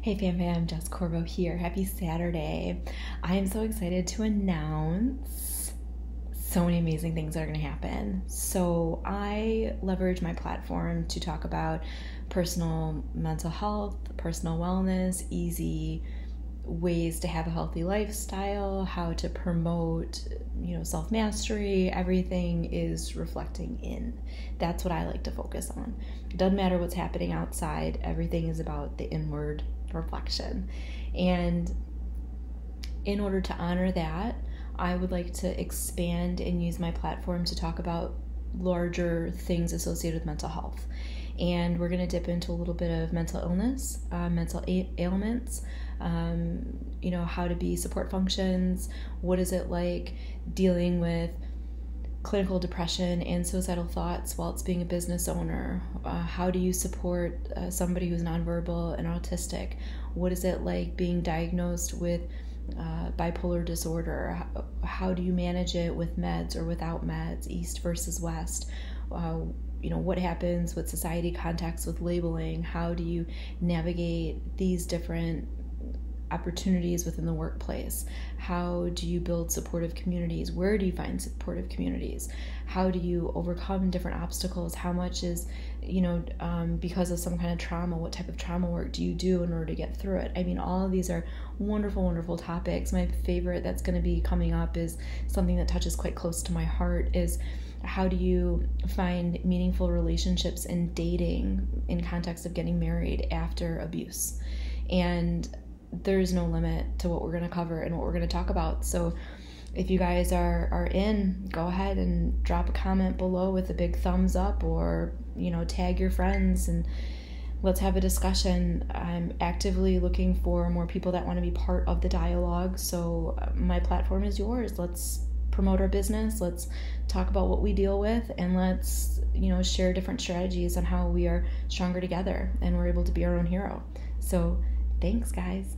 Hey fam fam, Jess Corvo here. Happy Saturday. I am so excited to announce so many amazing things that are going to happen. So, I leverage my platform to talk about personal mental health, personal wellness, easy ways to have a healthy lifestyle, how to promote, you know, self-mastery, everything is reflecting in. That's what I like to focus on. It doesn't matter what's happening outside, everything is about the inward reflection. And in order to honor that, I would like to expand and use my platform to talk about larger things associated with mental health. And we're going to dip into a little bit of mental illness, uh, mental ailments, um, you know, how to be support functions, what is it like dealing with clinical depression and suicidal thoughts while it's being a business owner? Uh, how do you support uh, somebody who's nonverbal and autistic? What is it like being diagnosed with uh, bipolar disorder? How, how, do you manage it with meds or without meds, east versus west? Uh, you know, what happens with society contacts with labeling? How do you navigate these different opportunities within the workplace? How do you build supportive communities? Where do you find supportive communities? How do you overcome different obstacles? How much is, you know, um, because of some kind of trauma, what type of trauma work do you do in order to get through it? I mean, all of these are wonderful, wonderful topics. My favorite that's going to be coming up is something that touches quite close to my heart is how do you find meaningful relationships in dating in context of getting married after abuse and there's no limit to what we're going to cover and what we're going to talk about. So if you guys are are in, go ahead and drop a comment below with a big thumbs up or, you know, tag your friends and let's have a discussion. I'm actively looking for more people that want to be part of the dialogue. So uh, my platform is yours. Let's promote our business. Let's talk about what we deal with and let's, you know, share different strategies on how we are stronger together and we're able to be our own hero. So, thanks guys.